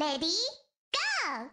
Ready, go!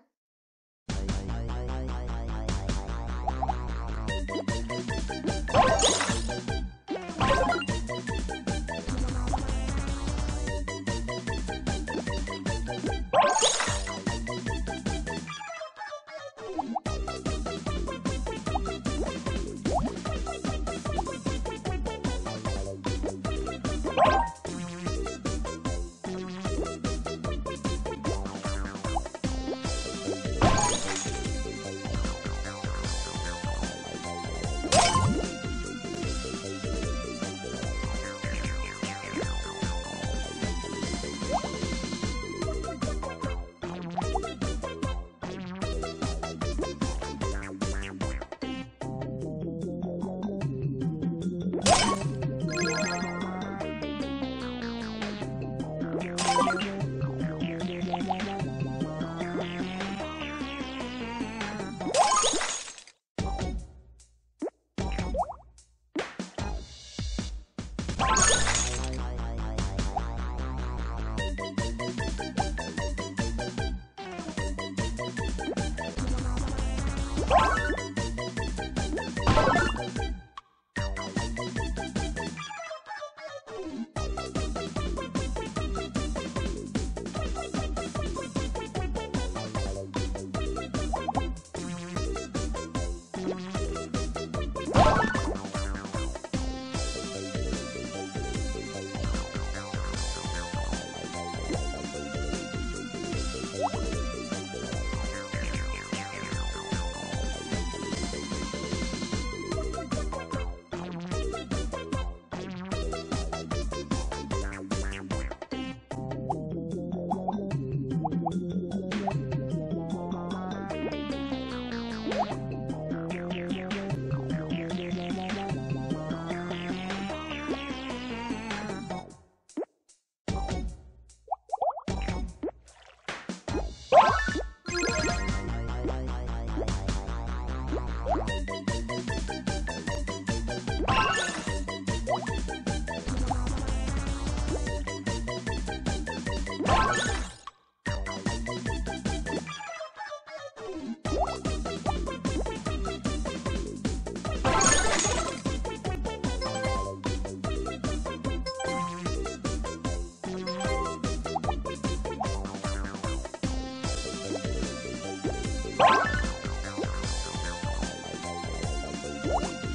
you